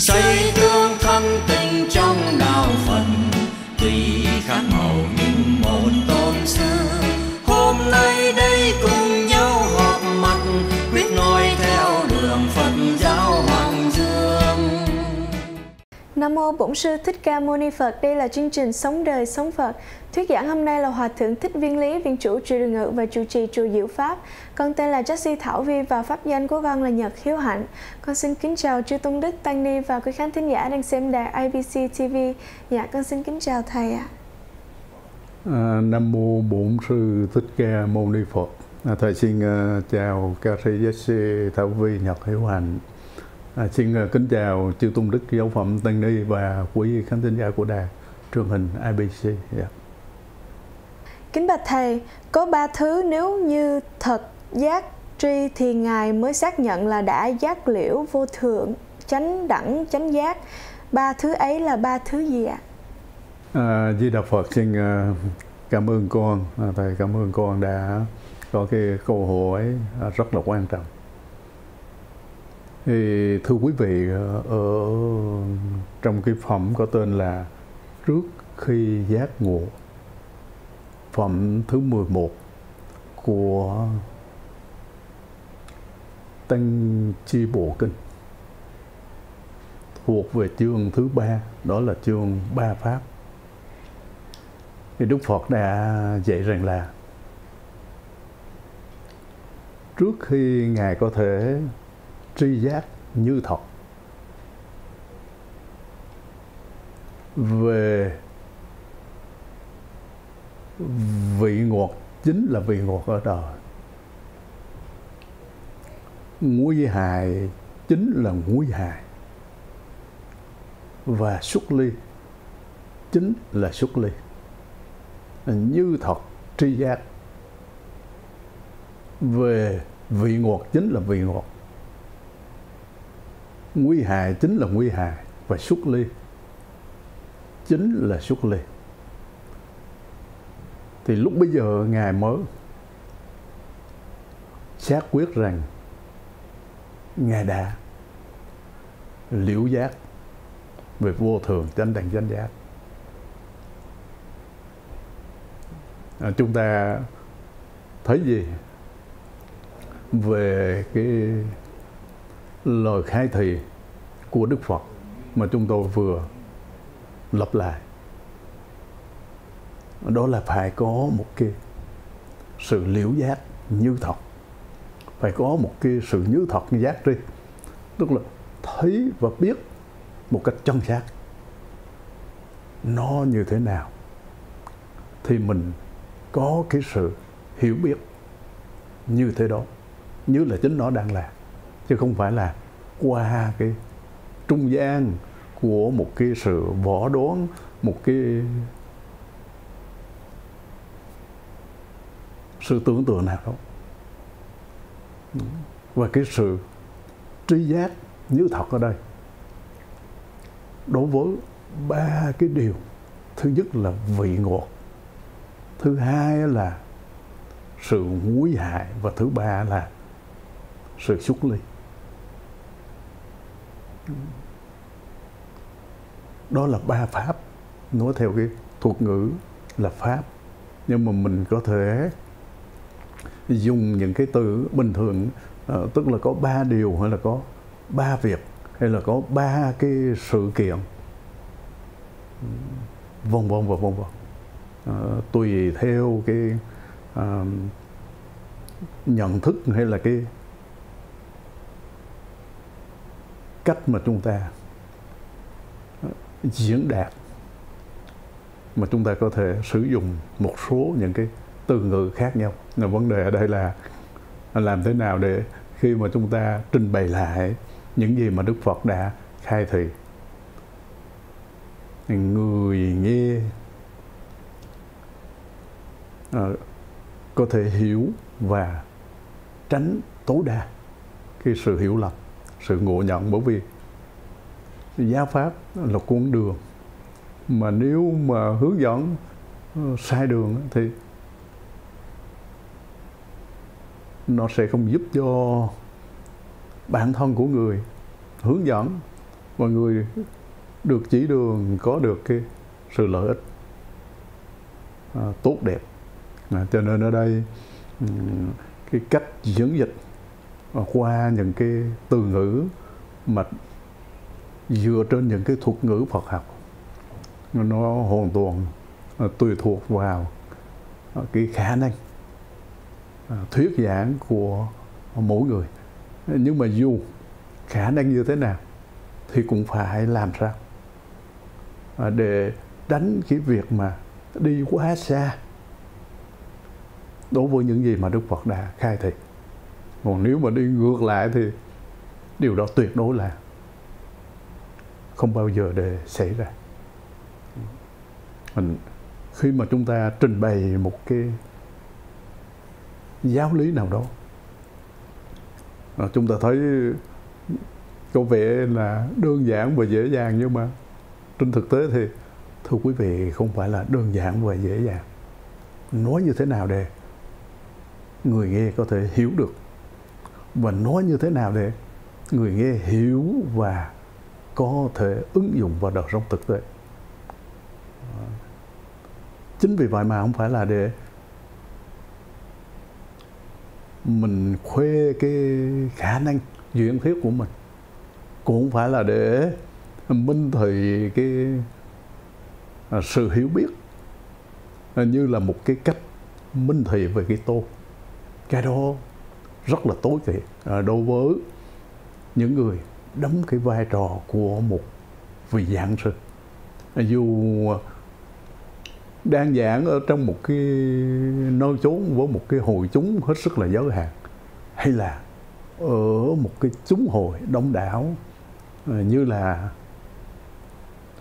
xây tương thân tình trong đạo phật. Tuy khác màu nhưng một tôn sư, hôm nay đây cũng Nam mô Bổn sư Thích Ca Mâu Ni Phật. Đây là chương trình Sống đời sống Phật. Thuyết giảng hôm nay là Hòa thượng Thích Viên Lý, viên chủ trì đường ngự và chủ trì chùa Diệu Pháp. Con tên là Jessie Thảo Vi và pháp danh của con là Nhật Hiếu Hạnh. Con xin kính chào chư tôn đức tăng ni và quý khán thính giả đang xem đài IBC TV. Dạ con xin kính chào thầy ạ. À, Nam mô Bổn sư Thích Ca Mâu Ni Phật. À, thầy xin uh, chào ca sĩ Jesse Thảo Vi Nhật Hiếu Hạnh. À, xin uh, kính chào chư tôn đức giáo phẩm Tăng Ni và quý khán thính giả của đài truyền hình IBC. Yeah. Kính bạch thầy, có ba thứ nếu như thật giác tri thì ngài mới xác nhận là đã giác liễu vô thượng chánh đẳng chánh giác. Ba thứ ấy là ba thứ gì ạ? À, Di Đà Phật xin uh, cảm ơn con, à, thầy cảm ơn con đã có cái câu hỏi rất là quan trọng. Thì thưa quý vị ờ, ở trong cái phẩm có tên là trước khi giác ngộ, phẩm thứ 11 của Tăng Chi Bộ Kinh. Thuộc về chương thứ ba, đó là chương ba pháp. Thì Đức Phật đã dạy rằng là trước khi ngài có thể tri giác như thật. Về vị ngọt, chính là vị ngọt ở đời. Nguy hại chính là nguy hại và xuất ly chính là xuất ly. Như thật, tri giác. Về vị ngọt chính là vị ngọt nguy hại chính là nguy hại và xuất ly. Chính là xuất ly. Thì lúc bây giờ ngài mới xác quyết rằng ngài đã liễu giác về vô thường chánh đẳng chánh giác. À, chúng ta thấy gì về cái lời khai thị của Đức Phật mà chúng tôi vừa lặp lại. Đó là phải có một cái sự liễu giác như thật. Phải có một cái sự như thật như giác tri tức là thấy và biết một cách chân xác nó như thế nào thì mình có cái sự hiểu biết như thế đó, như là chính nó đang là chứ không phải là qua cái trung gian của một cái sự võ đoán một cái sự tưởng tượng nào đâu và cái sự tri giác như thật ở đây. Đối với ba cái điều, thứ nhất là vị ngọt, thứ hai là sự nguy hại và thứ ba là sự xuất ly đó là ba pháp. Nói theo cái thuật ngữ là pháp. Nhưng mà mình có thể dùng những cái từ bình thường uh, tức là có ba điều hay là có ba việc hay là có ba cái sự kiện. Vân vân và vân vân uh, ờ, tùy theo cái uh, nhận thức hay là cái cách mà chúng ta diễn đạt mà chúng ta có thể sử dụng một số những cái từ ngữ khác nhau. Là vấn đề ở đây là làm thế nào để khi mà chúng ta trình bày lại những gì mà Đức Phật đã khai thị. Người nghe à, có thể hiểu và tránh tối đa cái sự hiểu lầm sự ngộ nhận bởi vì giáo pháp là con đường. Mà nếu mà hướng dẫn ờ, sai đường thì nó sẽ không giúp cho bản thân của người hướng dẫn mọi người được chỉ đường có được cái sự lợi ích à, tốt đẹp. À, cho nên ở đây cái cách diễn dịch qua những cái từ ngữ mà dựa trên những cái thuật ngữ Phật học, nó hoàn toàn à, tùy thuộc vào à, cái khả năng à, thuyết giảng của mỗi người nhưng mà dù khả năng như thế nào thì cũng phải làm sao để đánh cái việc mà đi quá xa đối với những gì mà Đức Phật đã khai thị. Còn nếu mà đi ngược lại thì điều đó tuyệt đối là không bao giờ để xảy ra. Mình, khi mà chúng ta trình bày một cái giáo lý nào đó à, chúng ta thấy có vẻ là đơn giản và dễ dàng nhưng mà trên thực tế thì thưa quý vị không phải là đơn giản và dễ dàng nói như thế nào để người nghe có thể hiểu được và nói như thế nào để người nghe hiểu và có thể ứng dụng vào đời sống thực tế? Chính vì vậy mà không phải là để mình khoe cái khả năng diễn thuyết của mình, cũng không phải là để minh thị cái à, sự hiểu biết à, như là một cái cách minh thị về cái tô cái đó rất là tối kỵ à, đối với những người đóng cái vai trò của một vị giảng sư. À, dù đang giảng ở trong một cái nơi chốn với một cái hội chúng hết sức là giới hạn hay là ở một cái chúng hội đông đảo à, như là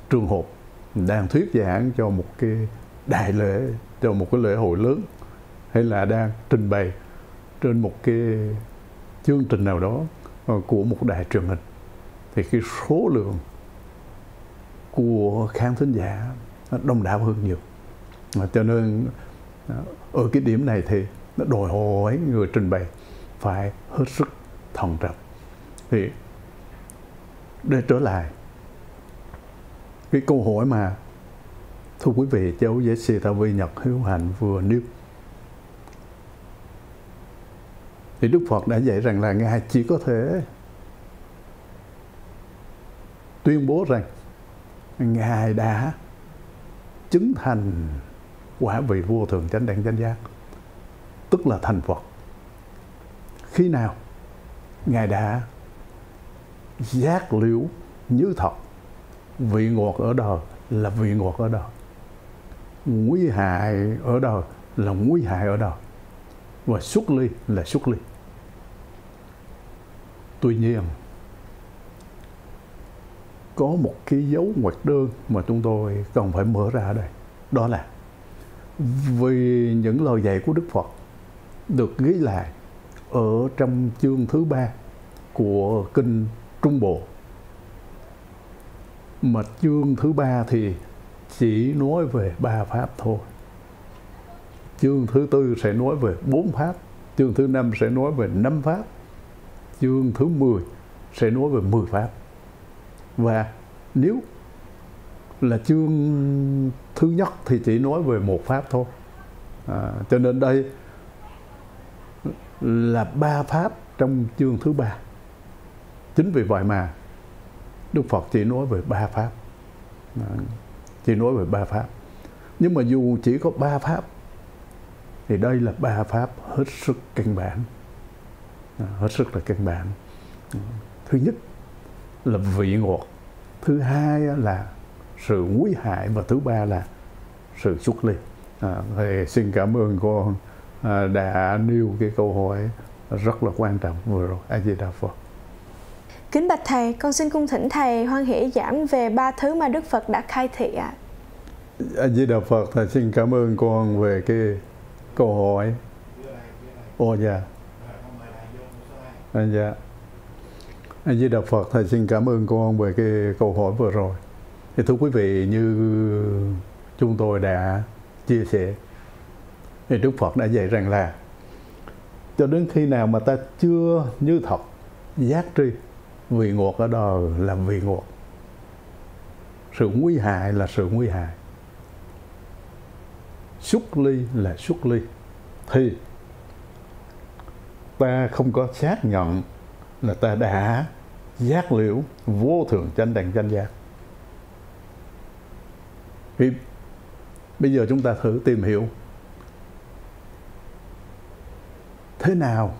trường hợp đang thuyết giảng cho một cái đại lễ cho một cái lễ hội lớn hay là đang trình bày trên một cái chương trình nào đó ờ, của một đài truyền hình, thì cái số lượng của khán thính giả đông đảo hơn nhiều. Cho nên ờ, ở cái điểm này thì nó đòi hỏi người trình bày phải hết sức thận trọng. Thì để trở lại, cái câu hỏi mà thưa quý vị, cháu giáo sư Thảo Vi Nhật Hiếu Hạnh vừa nêu thì Đức Phật đã dạy rằng là Ngài chỉ có thể tuyên bố rằng Ngài đã chứng thành quả vị vô thường chánh đẳng chánh giác, tức là thành Phật. Khi nào Ngài đã giác liễu như thật, vị ngọt ở đời là vị ngọt ở đời, nguy hại ở đời là nguy hại ở đời, và xuất ly là xuất ly tuy nhiên, có một cái dấu ngoặc đơn mà chúng tôi cần phải mở ra ở đây. Đó là, vì những lời dạy của Đức Phật được ghi lại ở trong chương thứ ba của kinh Trung Bộ. Mà chương thứ ba thì chỉ nói về ba pháp thôi. Chương thứ tư sẽ nói về bốn pháp, chương thứ năm sẽ nói về năm pháp chương thứ mười sẽ nói về mười pháp. Và nếu là chương thứ nhất thì chỉ nói về một pháp thôi. À, cho nên đây là ba pháp trong chương thứ ba. Chính vì vậy mà đức phật chỉ nói về ba pháp. À, chỉ nói về ba pháp. Nhưng mà dù chỉ có ba pháp thì đây là ba pháp hết sức căn bản hết sức là căn bản. Thứ nhất là vị ngọt. Thứ hai là sự nguy hại và thứ ba là sự xuất ly. À, thì xin cảm ơn con à, đã nêu cái câu hỏi rất là quan trọng vừa rồi. A di đà phật. Kính bạch thầy con xin cung thỉnh thầy hoan hỷ giảng về ba thứ mà đức phật đã khai thị ạ. A di đà phật thầy xin cảm ơn con về cái câu hỏi. Ô dạ à, dạ. A di đà phật thầy xin cảm ơn con về cái câu hỏi vừa rồi. Thì thưa quý vị như chúng tôi đã chia sẻ thì Đức Phật đã dạy rằng là cho đến khi nào mà ta chưa như thật giác tri vị ngột ở đời là vị ngột, sự nguy hại là sự nguy hại. Xuất ly là xuất ly. Thì ta không có xác nhận là ta đã giác liễu vô thường chánh đẳng chánh giác. Thì bây giờ chúng ta thử tìm hiểu thế nào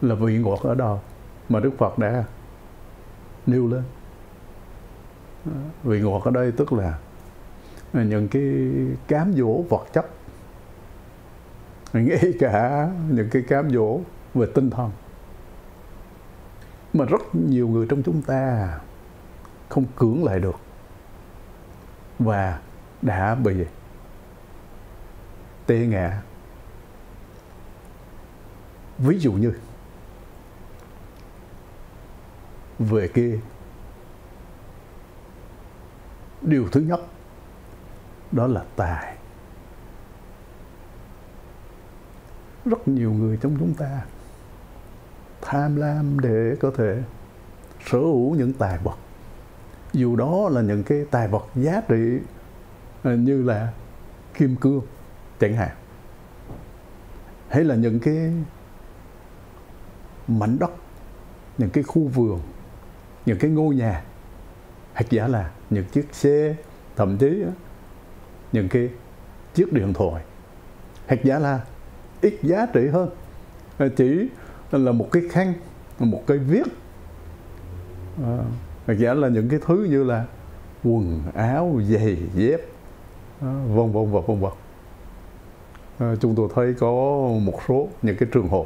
là vị ngọt ở đâu mà Đức Phật đã nêu lên. Vị ngọt ở đây tức là những cái cám dỗ vật chất ngay cả những cái cám dỗ về tinh thần. Mà rất nhiều người trong chúng ta không cưỡng lại được và đã bị tê ngã. Ví dụ như về kia điều thứ nhất, đó là tài. Rất nhiều người trong chúng ta tham lam để có thể sở hữu những tài vật. Dù đó là những cái tài vật giá trị à, như là kim cương, chẳng hạn. Hay là những cái mảnh đất, những cái khu vườn, những cái ngôi nhà, hoặc giả là những chiếc xe, thậm chí những cái chiếc điện thoại, hoặc giả là ít giá trị hơn. Ờ, chỉ là một cái khăn một cái viết. Ờ, à, hoặc giả là những cái thứ như là quần áo giày dép ờ, vân vân và vân vân. À, chúng tôi thấy có một số những cái trường hợp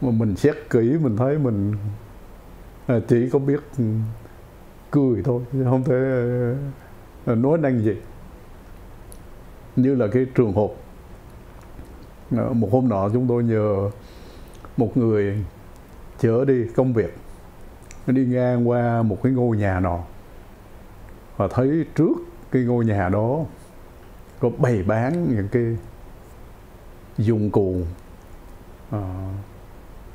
mà mình xét kỹ mình thấy mình à, chỉ có biết ừ, cười thôi không thể à, nói năng gì. Như là cái trường hợp Ờ, một hôm nọ chúng tôi nhờ một người chở đi công việc. Đi ngang qua một cái ngôi nhà nọ. Và thấy trước cái ngôi nhà đó có bày bán những cái dụng cụ uh,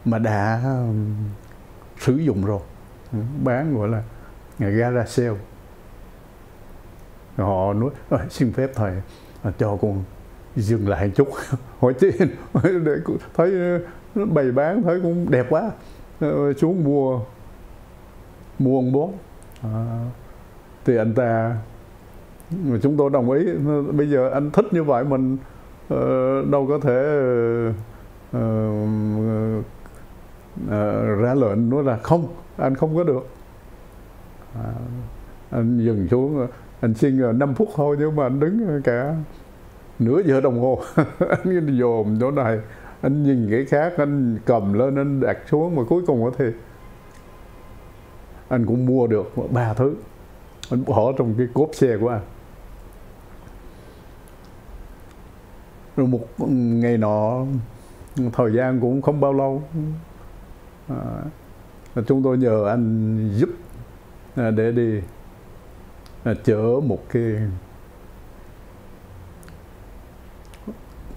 mà đã um, sử dụng rồi. Ừ, bán gọi là à, gara sale. Họ nói ờ, xin phép thầy cho con dừng lại một chút. hỏi trên để thấy nó bày bán thấy cũng đẹp quá. Ờ, xuống mua mua ông bố. À, thì anh ta chúng tôi đồng ý. Bây giờ anh thích như vậy mình uh, đâu có thể uh, uh, ra lệnh nói là không anh không có được. À, anh dừng xuống anh xin 5 phút thôi nhưng mà anh đứng cả nửa giờ đồng hồ. Anh dồn chỗ này anh nhìn cái khác anh cầm lên anh đặt xuống mà cuối cùng thì anh cũng mua được ba thứ. Anh bỏ trong cái cốp xe của anh. Rồi một ngày nọ thời gian cũng không bao lâu à, chúng tôi nhờ anh giúp à, để đi à, chở một cái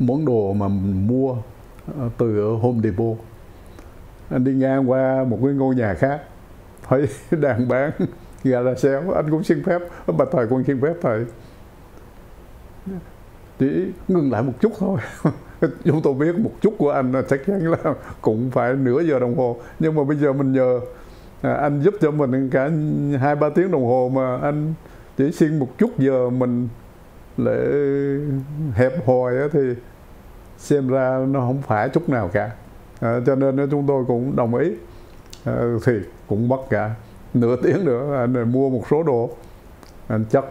món đồ mà mình mua ờ, từ ở Home Depot. Anh đi ngang qua một cái ngôi nhà khác, thấy đang bán gà là xéo, anh cũng xin phép. Bà thầy con xin phép thầy. Chỉ ngừng lại một chút thôi. Chúng tôi biết một chút của anh ờ, chắc chắn là cũng phải nửa giờ đồng hồ. Nhưng mà bây giờ mình nhờ à, anh giúp cho mình cả hai ba tiếng đồng hồ mà anh chỉ xin một chút giờ mình lại hẹp hòi thì xem ra nó không phải chút nào cả. À, cho nên chúng tôi cũng đồng ý. À, thì cũng mất cả nửa tiếng nữa anh mua một số đồ. Anh chất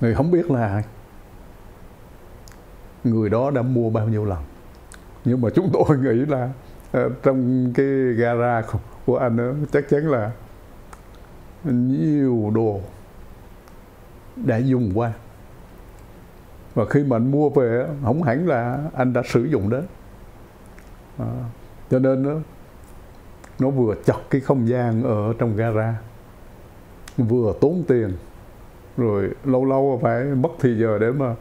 người không biết là người đó đã mua bao nhiêu lần. Nhưng mà chúng tôi nghĩ là uh, trong cái gara của, của anh đó, chắc chắn là nhiều đồ đã dùng qua. Và khi mà anh mua về không hẳn là anh đã sử dụng đến. À, cho nên nó nó vừa chật cái không gian ở trong gara vừa tốn tiền rồi lâu lâu phải mất thì giờ để mà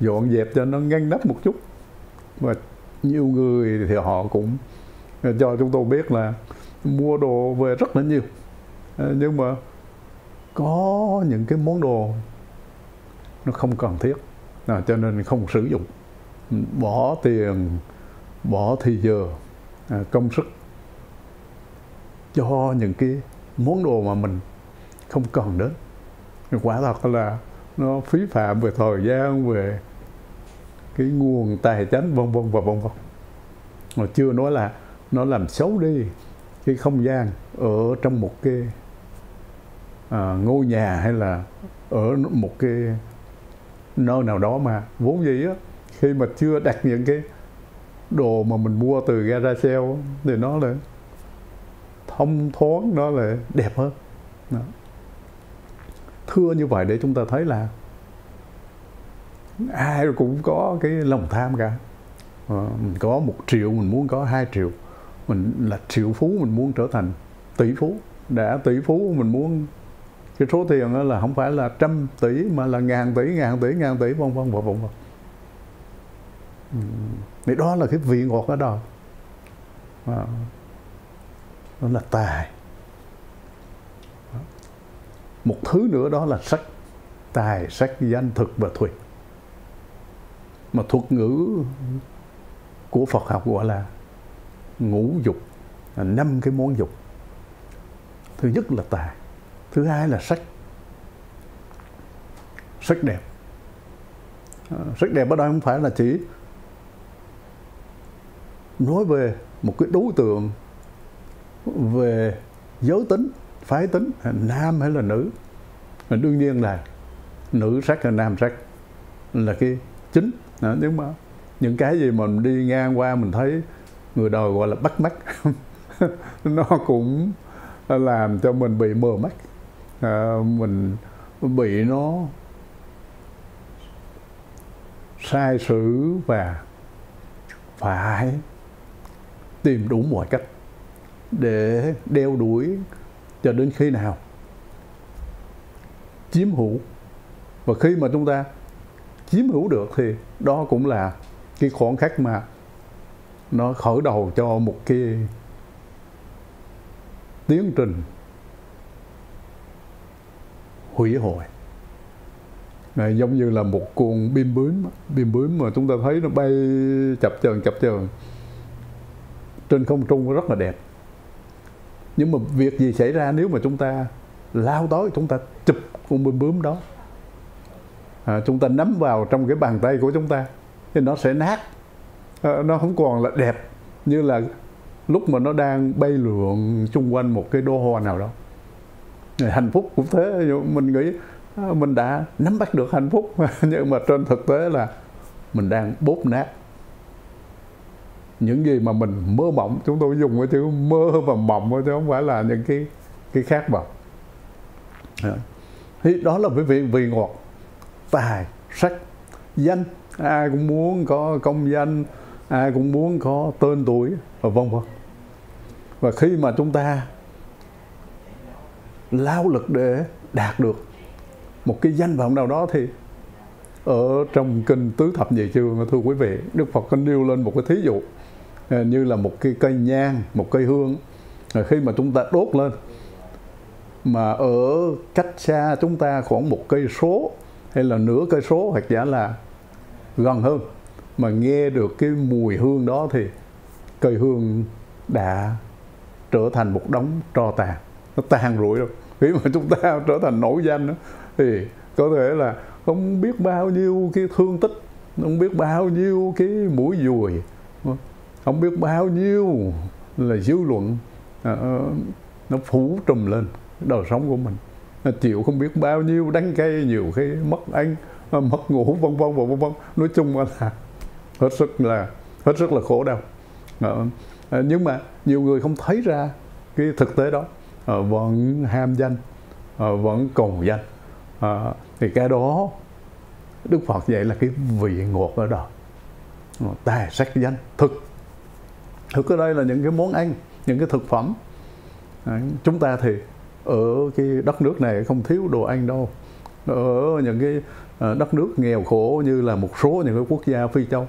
dọn dẹp cho nó ngăn nắp một chút. Và nhiều người thì họ cũng à, cho chúng tôi biết là mua đồ về rất là nhiều. À, nhưng mà có những cái món đồ nó không cần thiết. À, cho nên không sử dụng. Bỏ tiền bỏ thì giờ à, công sức cho những cái món đồ mà mình không cần đến. Quả thật là nó phí phạm về thời gian về cái nguồn tài chính vân vân và vân vân. Mà chưa nói là nó làm xấu đi cái không gian ở trong một cái à, ngôi nhà hay là ở một cái nơi nào đó mà vốn dĩ á khi mà chưa đặt những cái đồ mà mình mua từ gara sale thì nó là thông thoáng nó là đẹp hơn. Đó. thưa như vậy để chúng ta thấy là ai cũng có cái lòng tham cả. À, mình có một triệu mình muốn có hai triệu. Mình là triệu phú mình muốn trở thành tỷ phú. Đã tỷ phú mình muốn cái số tiền đó là không phải là trăm tỷ mà là ngàn tỷ ngàn tỷ ngàn tỷ vân vân vân vân ừ. thì đó là cái vị ngọt ở đó. À, đó là tài. Một thứ nữa đó là sách tài sách danh thực và thuyết. Mà thuật ngữ của Phật học gọi là ngũ dục à, năm cái món dục. Thứ nhất là tài thứ hai là sách. Sách đẹp. À, sách đẹp ở đây không phải là chỉ nói về một cái đối tượng về giới tính phái tính nam hay là nữ. Đương nhiên là nữ sắc hay nam sắc là cái chính. À, nhưng mà những cái gì mà mình đi ngang qua mình thấy người đời gọi là bắt mắt nó cũng làm cho mình bị mờ mắt à, mình bị nó sai sử và phải tìm đủ mọi cách để đeo đuổi cho đến khi nào? Chiếm hữu. Và khi mà chúng ta chiếm hữu được thì đó cũng là cái khoảng khắc mà nó khởi đầu cho một cái tiến trình hủy hoại. Này, giống như là một con bim bướm bim bướm mà chúng ta thấy nó bay chập chờn chập chờn. Trên không trung rất là đẹp. Nhưng mà việc gì xảy ra nếu mà chúng ta lao tới chúng ta chụp con bướm bướm đó? À, chúng ta nắm vào trong cái bàn tay của chúng ta thì nó sẽ nát. À, nó không còn là đẹp như là lúc mà nó đang bay lượn xung quanh một cái đô hoa nào đó hạnh phúc cũng thế mình nghĩ à, mình đã nắm bắt được hạnh phúc, nhưng mà trên thực tế là mình đang bóp nát. Những gì mà mình mơ mộng, chúng tôi dùng cái chữ mơ và mộng chứ không phải là những cái cái khác vọng dạ. thì đó là bởi vị vì ngọt, tài, sắc, danh. Ai cũng muốn có công danh, ai cũng muốn có tên tuổi, và vân vân. Và khi mà chúng ta lao lực để đạt được một cái danh vọng nào đó thì ở trong kinh tứ thập nhị chương, thưa quý vị, đức phật có nêu lên một cái thí dụ à, như là một cái cây nhang, một cây hương. À, khi mà chúng ta đốt lên, mà ở cách xa chúng ta khoảng một cây số hay là nửa cây số hoặc giả là gần hơn, mà nghe được cái mùi hương đó thì cây hương đã trở thành một đống tro tàn nó tan rủi rồi. Khi mà chúng ta trở thành nổi danh đó, thì có thể là không biết bao nhiêu cái thương tích không biết bao nhiêu cái mũi dùi không biết bao nhiêu là dư luận à, ờ, nó phủ trùm lên đời sống của mình. Nó chịu không biết bao nhiêu đắng cay nhiều khi mất ăn à, mất ngủ vân vân và vân vân. Nói chung là hết sức là hết sức là khổ đau. À, nhưng mà nhiều người không thấy ra cái thực tế đó. Ờ, vẫn ham danh ờ, vẫn cầu danh. Ờ, thì cái đó, đức phật dạy là cái vị ngột ở đó. Tài sắc danh, thực. Thực ở đây là những cái món ăn, những cái thực phẩm. Chúng ta thì ở cái đất nước này không thiếu đồ ăn đâu. Ở những cái đất nước nghèo khổ như là một số những cái quốc gia phi châu.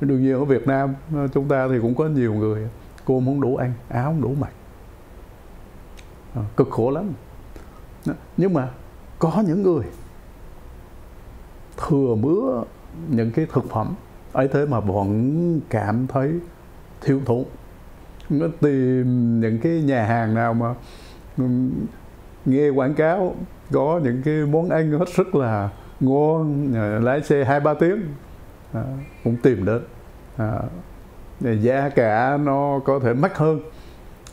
Đương nhiên ở Việt Nam chúng ta thì cũng có nhiều người cơm không đủ ăn, áo không đủ mặc. Ờ, cực khổ lắm. Nhưng mà có những người thừa mứa những cái thực phẩm ấy thế mà vẫn cảm thấy thiếu thốn. Nó tìm những cái nhà hàng nào mà nghe quảng cáo có những cái món ăn hết sức là ngon à, lái xe hai ba tiếng à, cũng tìm đến. À, giá cả nó có thể mắc hơn.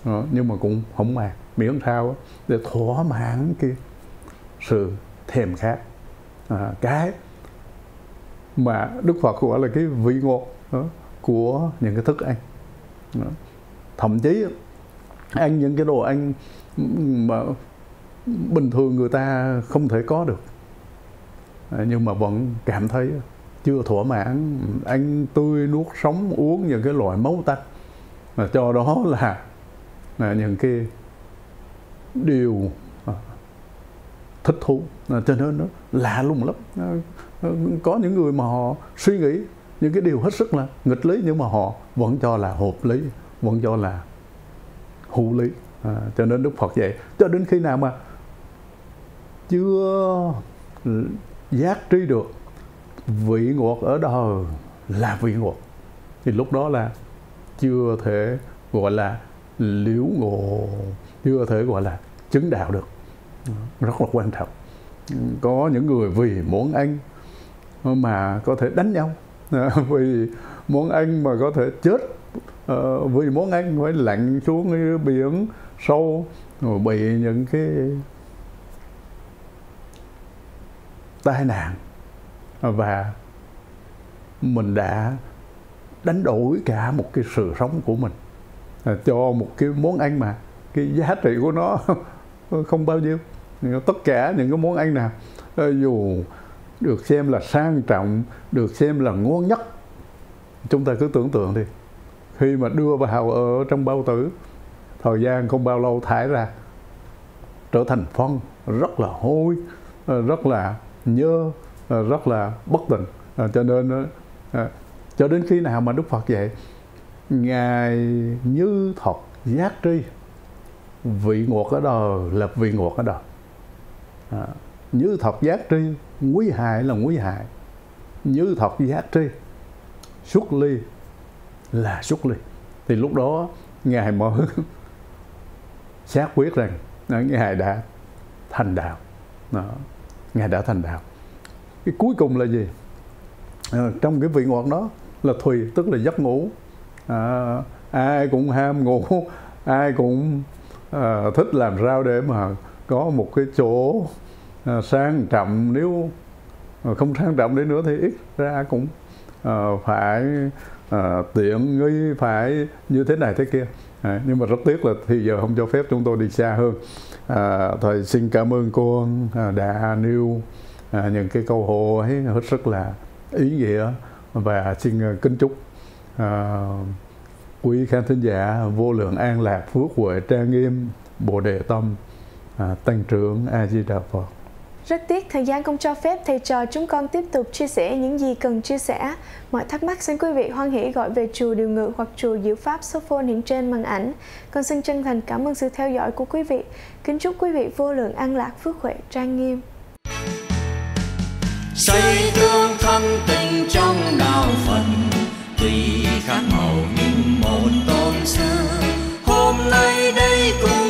À, nhưng mà cũng không màng miễn sao để thỏa mãn cái sự thèm khát. À, cái mà Đức Phật gọi là cái vị ngọt đó, của những cái thức ăn. Đó. thậm chí ăn những cái đồ ăn mà bình thường người ta không thể có được. À, nhưng mà vẫn cảm thấy chưa thỏa mãn ăn tươi nuốt sống uống những cái loại máu tanh. Mà cho đó là, là những cái điều à, thích thú. À, cho nên nó lạ lùng lắm. À, có những người mà họ suy nghĩ những cái điều hết sức là nghịch lý nhưng mà họ vẫn cho là hợp lý vẫn cho là hữu lý. À, cho nên đức phật dạy cho đến khi nào mà chưa giác tri được vị ngọt ở đời là vị ngọt thì lúc đó là chưa thể gọi là liễu ngộ chưa thể, gọi là, chứng đạo được. Rất là quan trọng. Có những người vì muốn ăn mà có thể đánh nhau. Vì muốn ăn mà có thể chết. Ờ, vì muốn ăn phải lặn xuống biển sâu, rồi bị những cái tai nạn. Và mình đã đánh đổi cả một cái sự sống của mình à, cho một cái món ăn mà cái giá trị của nó không bao nhiêu. Tất cả những cái món ăn nào ờ, dù được xem là sang trọng, được xem là ngon nhất, chúng ta cứ tưởng tượng đi. Khi mà đưa vào ở trong bao tử, thời gian không bao lâu thải ra, trở thành phân, rất là hôi ờ, rất là nhơ ờ, rất là bất tịnh. Cho nên cho đến khi nào mà đức phật dạy, ngài như thật giác tri vị ngọt ở đời là vị ngọt ở đời à, như thật giác tri nguy hại là nguy hại. Như thật giác tri xuất ly là xuất ly. Thì lúc đó ngài mở xác quyết rằng à, ngài đã thành đạo. Đó. ngài đã thành đạo. Cái cuối cùng là gì? À, trong cái vị ngọt đó là thùy tức là giấc ngủ. À, ai cũng ham ngủ ai cũng à, thích làm sao để mà có một cái chỗ à, sang trọng nếu ờ, không sang trọng đến nữa thì ít ra cũng à, phải à, tiện nghi phải như thế này thế kia. À, nhưng mà rất tiếc là thì giờ không cho phép chúng tôi đi xa hơn. À, thầy xin cảm ơn cô đã nêu à, những cái câu hỏi hết sức là ý nghĩa và xin kính chúc à, quý khán thính giả vô lượng an lạc phước huệ trang nghiêm bồ đề tâm à, tăng trưởng a di đà phật rất tiếc thời gian không cho phép thầy trò chúng con tiếp tục chia sẻ những gì cần chia sẻ. Mọi thắc mắc xin quý vị hoan hỷ gọi về chùa Điều Ngự hoặc chùa Diệu Pháp số phone hiện trên màn ảnh. Con xin chân thành cảm ơn sự theo dõi của quý vị. Kính chúc quý vị vô lượng an lạc phước huệ trang nghiêm. Xây tương thân tình trong đạo Phật tùy khác màu nhưng muộn tôm xưa hôm nay đây cùng